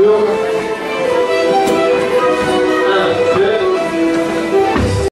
不用了